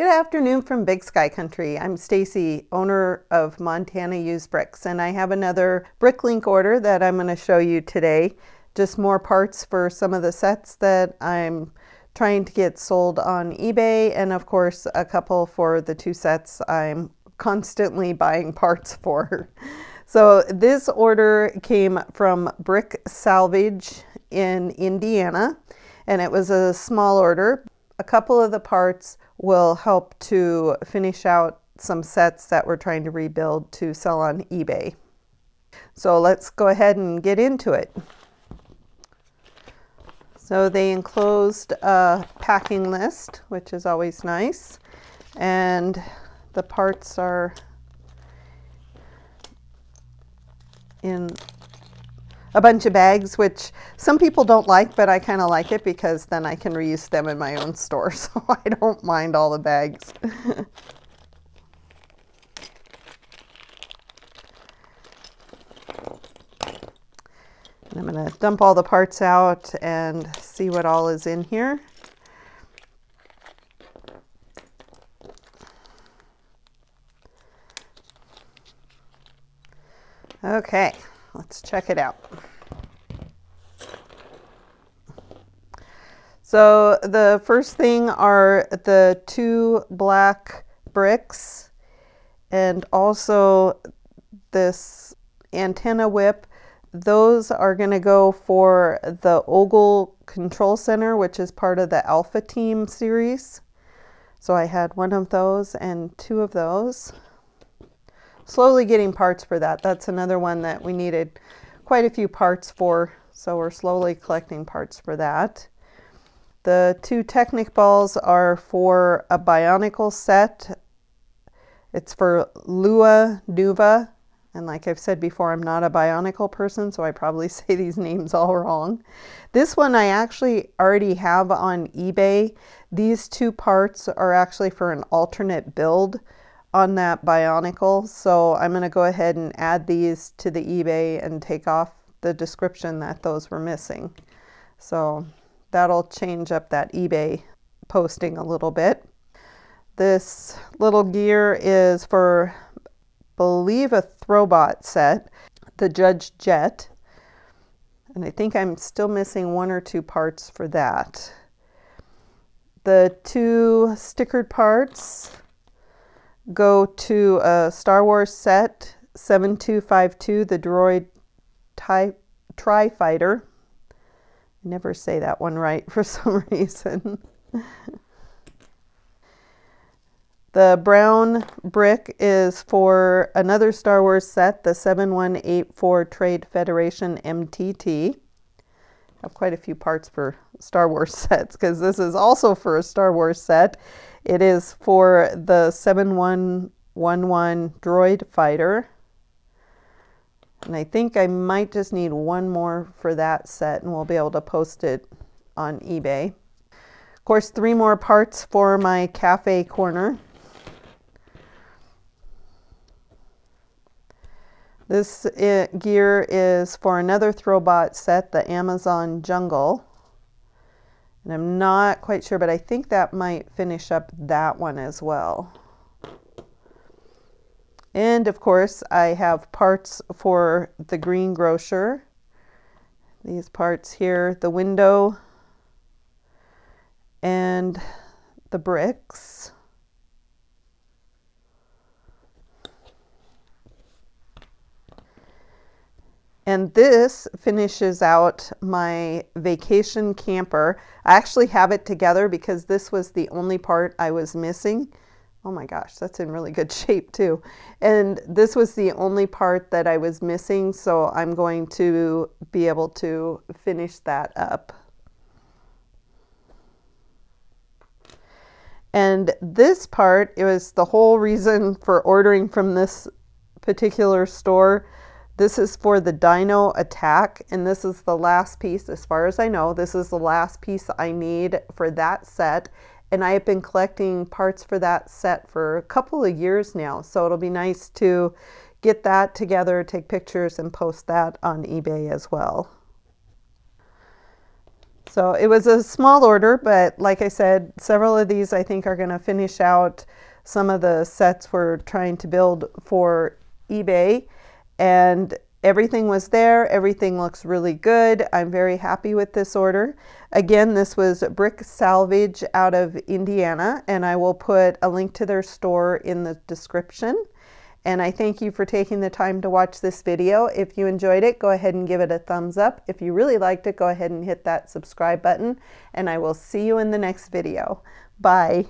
Good afternoon from Big Sky Country. I'm Stacy, owner of Montana Used Bricks, and I have another Bricklink order that I'm going to show you today. Just more parts for some of the sets that I'm trying to get sold on eBay, and of course, a couple for the two sets I'm constantly buying parts for. So this order came from Brick Salvage in Indiana, and it was a small order. A couple of the parts will help to finish out some sets that we're trying to rebuild to sell on eBay. So let's go ahead and get into it. So they enclosed a packing list, which is always nice. And the parts are in a bunch of bags, which some people don't like, but I kind of like it because then I can reuse them in my own store. So I don't mind all the bags. I'm going to dump all the parts out and see what all is in here. Okay, let's check it out. So the first thing are the two black bricks and also this antenna whip. Those are going to go for the Ogel Control Center, which is part of the Alpha Team series. So I had one of those and two of those. Slowly getting parts for that. That's another one that we needed quite a few parts for. So we're slowly collecting parts for that. The two Technic balls are for a Bionicle set. It's for Lewa Nuva. And like I've said before, I'm not a Bionicle person, so I probably say these names all wrong. This one I actually already have on eBay. These two parts are actually for an alternate build on that Bionicle. So I'm going to go ahead and add these to the eBay and take off the description that those were missing. So that'll change up that eBay posting a little bit. This little gear is for, believe a Throwbot set, the Judge Jet. And I think I'm still missing one or two parts for that. The two stickered parts go to a Star Wars set 7252, the droid Tri Fighter. I never say that one right for some reason. the brown brick is for another Star Wars set, the 7184 Trade Federation MTT. Have quite a few parts for Star Wars sets because this is also for a Star Wars set. It is for the 7111 Droid Fighter. And I think I might just need one more for that set and we'll be able to post it on eBay. Of course, three more parts for my cafe corner. This it, gear is for another Throwbot set, the Amazon Jungle. And I'm not quite sure, but I think that might finish up that one as well. And of course, I have parts for the green grocer. These parts here, the window and the bricks. And this finishes out my vacation camper. I actually have it together because this was the only part I was missing. Oh my gosh, that's in really good shape too. And this was the only part that I was missing, so I'm going to be able to finish that up. And this part, it was the whole reason for ordering from this particular store. This is for the Dino Attack, and this is the last piece, as far as I know, this is the last piece I need for that set and I have been collecting parts for that set for a couple of years now. So it'll be nice to get that together, take pictures, and post that on eBay as well. So it was a small order, but like I said, several of these I think are going to finish out some of the sets we're trying to build for eBay. And everything was there. Everything looks really good. I'm very happy with this order. Again, this was Brick Salvage out of Indiana, and I will put a link to their store in the description. And I thank you for taking the time to watch this video. If you enjoyed it, go ahead and give it a thumbs up. If you really liked it, go ahead and hit that subscribe button. And I will see you in the next video. Bye.